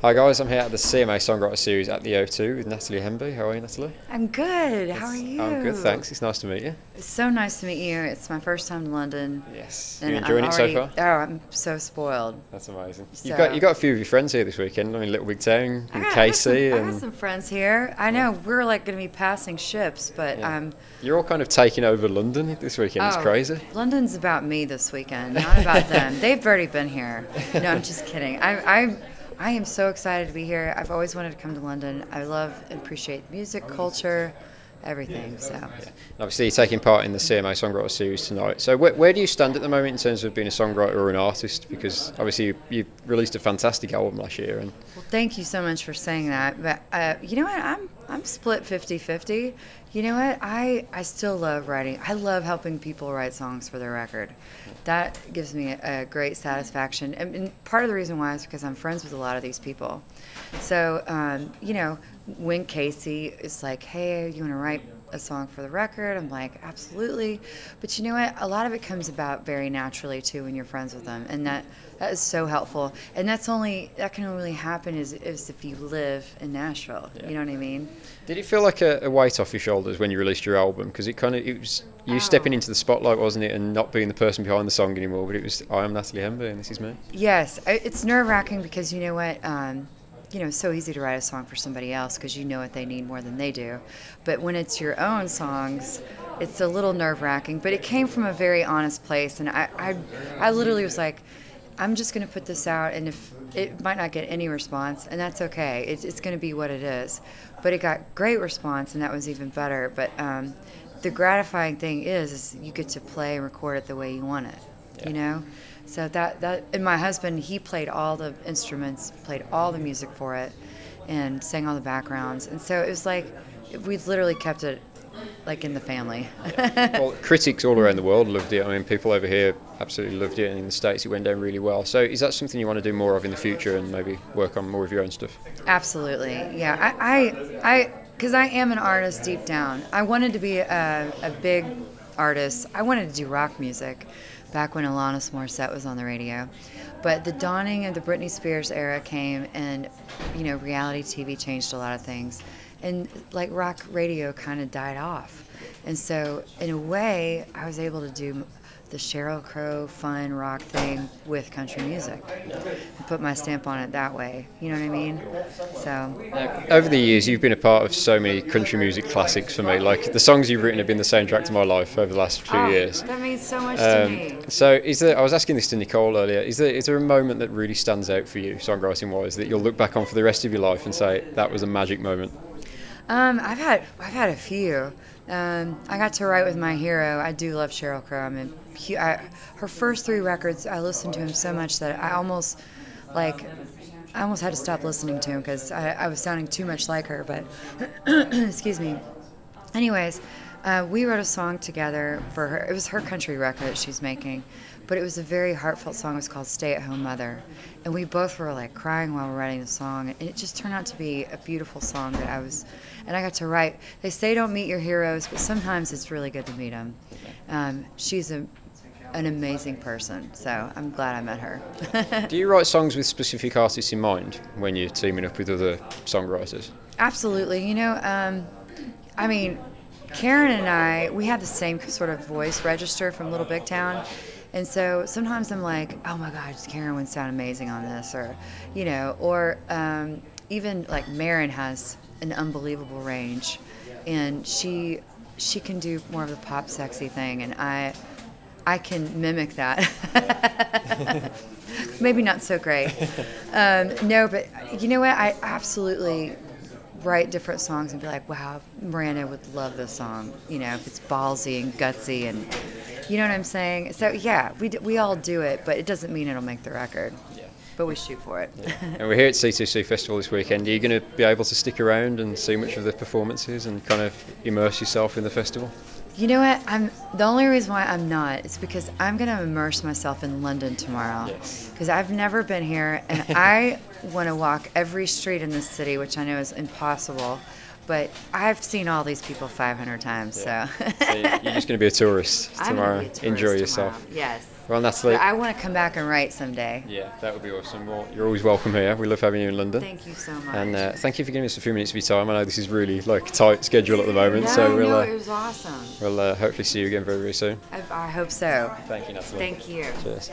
Hi guys, I'm here at the CMA Songwriter Series at the O2 with Natalie Hemby. How are you, Natalie? I'm good. How are you? I'm good, thanks. It's nice to meet you. It's so nice to meet you. It's my first time in London. Yes. and You enjoying I'm it already- so far? Oh, I'm so spoiled. That's amazing. So- You've got you got a few of your friends here this weekend. I mean, Little Big Town I and got, Casey, I got, some, I got some friends here. I know we're like going to be passing ships, but Yeah. um, you're all kind of taking over London this weekend. It's oh, crazy. London's about me this weekend, not about them. They've already been here. No, I'm just kidding. I, I, I am so excited to be here. I've always wanted to come to London. I love and appreciate music, culture, everything. So. Obviously, you're taking part in the CMA Songwriter Series tonight. So, where, where do you stand at the moment in terms of being a songwriter or an artist? Because obviously, you, you released a fantastic album last year, and Well, thank you so much for saying that. But uh, you know what? I'm I'm split 50-50. You know what? I I still love writing. I love helping people write songs for their record. That gives me a, a great satisfaction. And, and part of the reason why is because I'm friends with a lot of these people. So um, you know, when Casey is like, "Hey, you want to write?" A song for the record. I'm like, absolutely. But you know what? A lot of it comes about very naturally too when you're friends with them, and that that is so helpful. And that's only that can only happen is, is if you live in Nashville. You know what I mean? Did it feel like a, a weight off your shoulders when you released your album? Because it kind of it was you Oh. stepping into the spotlight, wasn't it, and not being the person behind the song anymore. But it was I am Natalie Hemby and this is me. Yes, it's nerve wracking because you know what? Um, you know, it's so easy to write a song for somebody else because you know what they need more than they do. But when it's your own songs, it's a little nerve wracking. But it came from a very honest place, and I, I, I literally was like, I'm just going to put this out, and if it might not get any response, and that's okay. It's, it's going to be what it is. But it got great response, and that was even better. But um, the gratifying thing is, is you get to play and record it the way you want it. You know. So that that and my husband he played all the instruments, played all the music for it, and sang all the backgrounds. And so it was like we literally kept it like in the family. well, critics all around the world loved it. I mean, people over here absolutely loved it, and in the states it went down really well. So, is that something you want to do more of in the future, and maybe work on more of your own stuff? Absolutely, yeah. I I I because I am an artist deep down. I wanted to be a, a big artist. I wanted to do rock music back when Alanis Morissette was on the radio. But the dawning of the Britney Spears era came, and you know, reality TV changed a lot of things, and like rock radio kind of died off. And so, in a way, I was able to do the Sheryl Crow fun rock thing with country music, and put my stamp on it that way. You know what I mean? So. Over the years, you've been a part of so many country music classics for me. Like the songs you've written have been the soundtrack to my life over the last few Oh, years. That means so much to me. Um, so, is there? I was asking this to Nicole earlier. Is there? Is there a moment that really stands out for you, songwriting-wise, that you'll look back on for the rest of your life and say that was a magic moment? Um, I've had I've had a few. Um, I got to write with my hero. I do love Sheryl Crow. I he, I, her first three records, I listened to him so much that I almost like I almost had to stop listening to him because I, I was sounding too much like her. But excuse me. Anyways, uh, we wrote a song together for her. It was her country record that she's making, but it was a very heartfelt song. It was called "Stay at Home Mother," and we both were like crying while we were writing the song. And it just turned out to be a beautiful song that I was, and I got to write. They say don't meet your heroes, but sometimes it's really good to meet them. Um, she's a an amazing person, so I'm glad I met her. Do you write songs with specific artists in mind when you're teaming up with other songwriters? Absolutely. You know, um, I mean, Karen and I, we had the same sort of voice register from Little Big Town. And so sometimes I'm like, oh my God, Karen would sound amazing on this. Or, you know, or um, even like Maren has an unbelievable range. And she she can do more of the pop sexy thing. And I, I can mimic that. Maybe not so great. Um, no, but you know what? I absolutely write different songs and be like, wow, Miranda would love this song. You know, if it's ballsy and gutsy and you know what I'm saying. So yeah, we d- we all do it, but it doesn't mean it'll make the record. But we shoot for it. And we're here at C2C Festival this weekend. Are you going to be able to stick around and see much of the performances and kind of immerse yourself in the festival? You know what? I'm the only reason why I'm not is because I'm going to immerse myself in London tomorrow. Yes. Because I've never been here, and I want to walk every street in this city, which I know is impossible. But I've seen all these people 500 times, so. So you're just going to be a tourist tomorrow. a tourist Enjoy yourself. Yes. Well, Natalie. I want to come back and write someday. Yeah, that would be awesome. Well, you're always welcome here. We love having you in London. Thank you so much. And uh, thank you for giving us a few minutes of your time. I know this is really like tight schedule at the moment, no, so we'll no, uh, it was awesome. we'll uh, hopefully see you again very very soon. I, I hope so. Thank you, Natalie. Thank you. Cheers.